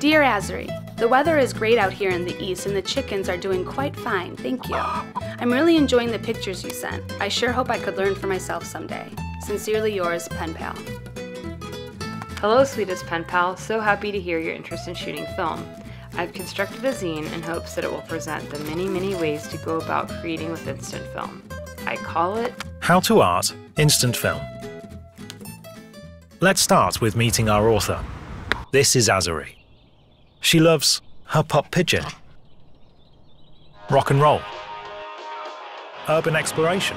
Dear Azuree, the weather is great out here in the east and the chickens are doing quite fine, thank you. I'm really enjoying the pictures you sent. I sure hope I could learn for myself someday. Sincerely yours, Pen Pal. Hello, sweetest pen pal. So happy to hear your interest in shooting film. I've constructed a zine in hopes that it will present the many, many ways to go about creating with instant film. I call it How to Art Instant Film. Let's start with meeting our author. This is Azuree. She loves her pop pigeon, rock and roll, urban exploration,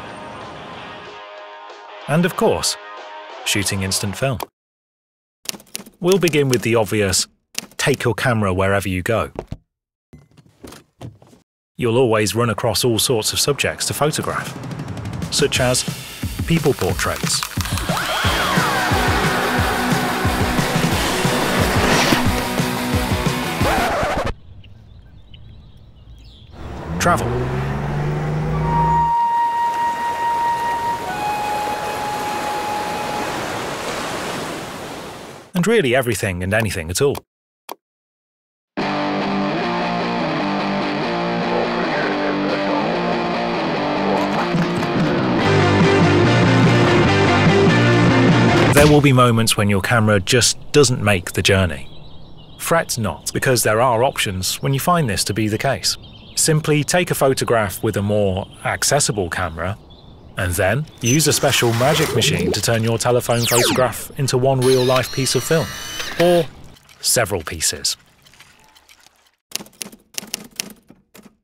and of course, shooting instant film. We'll begin with the obvious. Take your camera wherever you go. You'll always run across all sorts of subjects to photograph, such as people portraits, travel, and really everything and anything at all. There will be moments when your camera just doesn't make the journey. Fret not, because there are options when you find this to be the case. Simply take a photograph with a more accessible camera, and then use a special magic machine to turn your telephone photograph into one real life piece of film, or several pieces.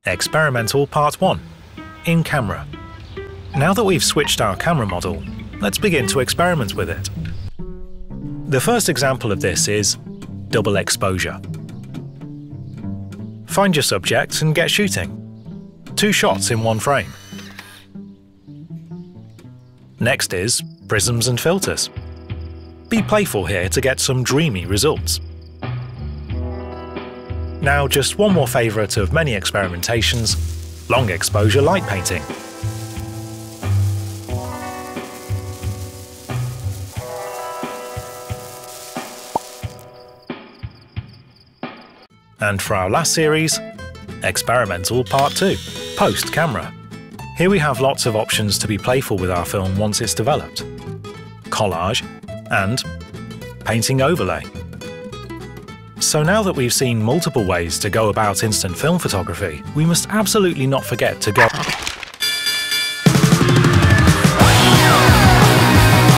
Experimental Part 1 In Camera. Now that we've switched our camera model, let's begin to experiment with it. The first example of this is double exposure. Find your subject and get shooting. Two shots in one frame. Next is prisms and filters. Be playful here to get some dreamy results. Now just one more favourite of many experimentations, long exposure light painting. And for our last series, Experimental Part 2 Post Camera. Here we have lots of options to be playful with our film once it's developed collage and painting overlay. So now that we've seen multiple ways to go about instant film photography, we must absolutely not forget to go.